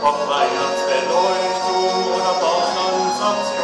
Ob Weihnachtsbeleuchtung oder Bautransaktion,